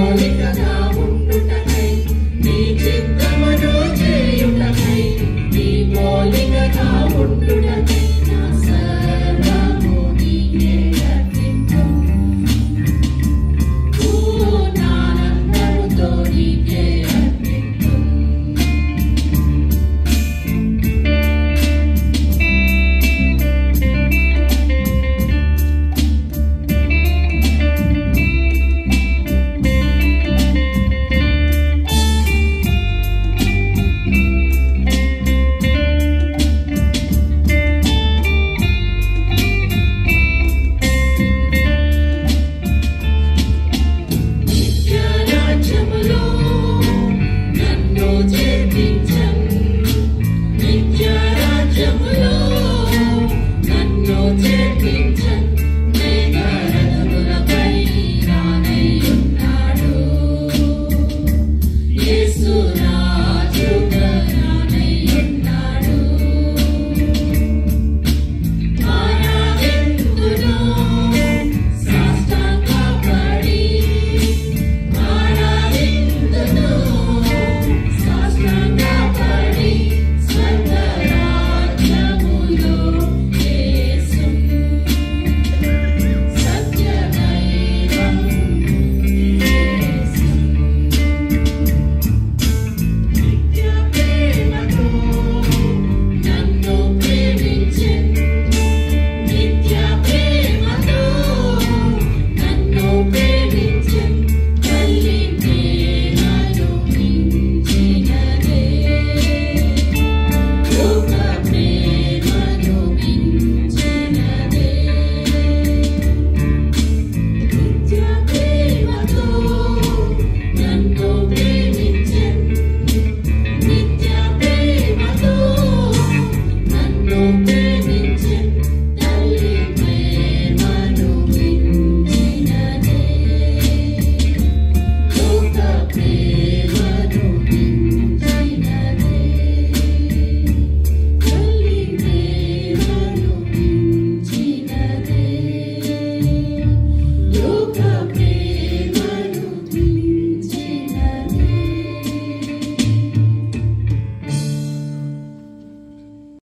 Oh,